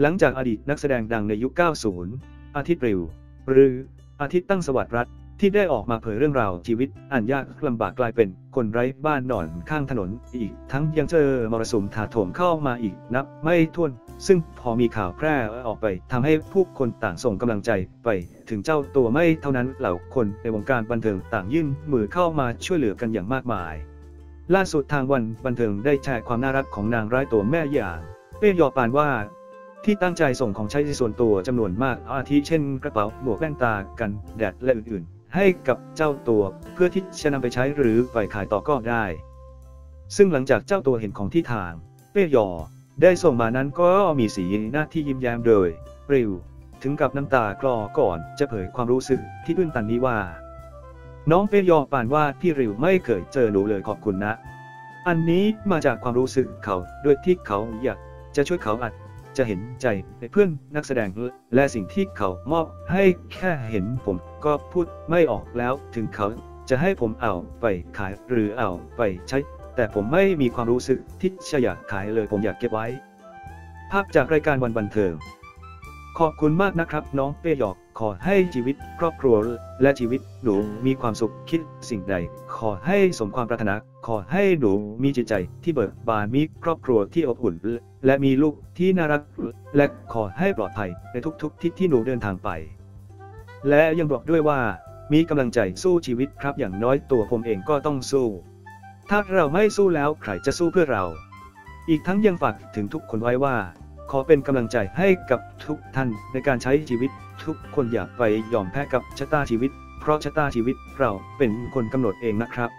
หลังจากอดีตนักแสดงดังในยุค 90 อาทิตย์ริว หรืออาทิตย์ตั้งสวัสดิ์รัฐที่ได้ออกมาเผยเรื่องราวชีวิตอันยากลำบากกลายเป็นคนไร้บ้านนอนข้างถนนอีก ทั้งยังเจอมรสุมถาโถมเข้ามาอีกนับไม่ถ้วน ซึ่งพอมีข่าวแพร่ออกไปทำให้ผู้คนต่างส่งกำลังใจไป ถึงเจ้าตัวไม่เท่านั้นเหล่าคนในวงการบันเทิงต่างยื่นมือเข้ามาช่วยเหลือกันอย่างมากมาย ล่าสุดทางวันบันเทิงได้แชร์ความน่ารักของนางร้ายตัวแม่อย่างเป้ยอปานว่า ที่ตั้งใจส่งของใช้ส่วนตัวจำนวนมากอาทิเช่นกระเป๋าหมวกแว่นตากันแดดและอื่นๆ ให้กับเจ้าตัวเพื่อที่จะนำไปใช้หรือไปขายต่อก็ได้ ซึ่งหลังจากเจ้าตัวเห็นของที่ทาง เป้ยอ ได้ส่งมานั้นก็มีสีหน้าที่ยิ้มแย้มโดยริวถึงกับน้ำตากลอก่อนจะเผยความรู้สึกที่ตื้นตันนี้ว่า น้องเป้ยอปานว่าพี่ริวไม่เคยเจอหนูเลยขอบคุณนะ อันนี้มาจากความรู้สึกเขาด้วยที่เขาอยากจะช่วยเขาอา จะเห็นใจในเพื่อนนักแสดงและสิ่งที่เขามอบให้แค่เห็นผมก็พูดไม่ออกแล้วถึงเขาจะให้ผมเอาไปขายหรือเอาไปใช้ แต่ผมไม่มีความรู้สึกที่จะอยากขายเลยผมอยากเก็บไว้ ภาพจากรายการวันบันเทิง ขอบคุณมากนะครับ น้องเป้หยอกขอให้ชีวิตครอบครัวและชีวิตหนูมีความสุขคิดสิ่งใด ขอให้สมความปรารถนา ขอให้หนูมีจิตใจที่เบิกบานมีครอบครัวที่อบอุ่น และมีลูกที่น่ารัก และขอให้ปลอดภัยในทุกๆที่ที่หนูเดินทางไป และยังบอกด้วยว่า มีกำลังใจสู้ชีวิตครับอย่างน้อยตัวผมเองก็ต้องสู้ ถ้าเราไม่สู้แล้วใครจะสู้เพื่อเรา อีกทั้งยังฝากถึงทุกคนไว้ว่า ขอเป็นกำลังใจให้กับทุกท่านในการใช้ชีวิต ทุกคนอย่าไปยอมแพ้กับชะตาชีวิต เพราะชะตาชีวิตเราเป็นคนกำหนดเองนะครับ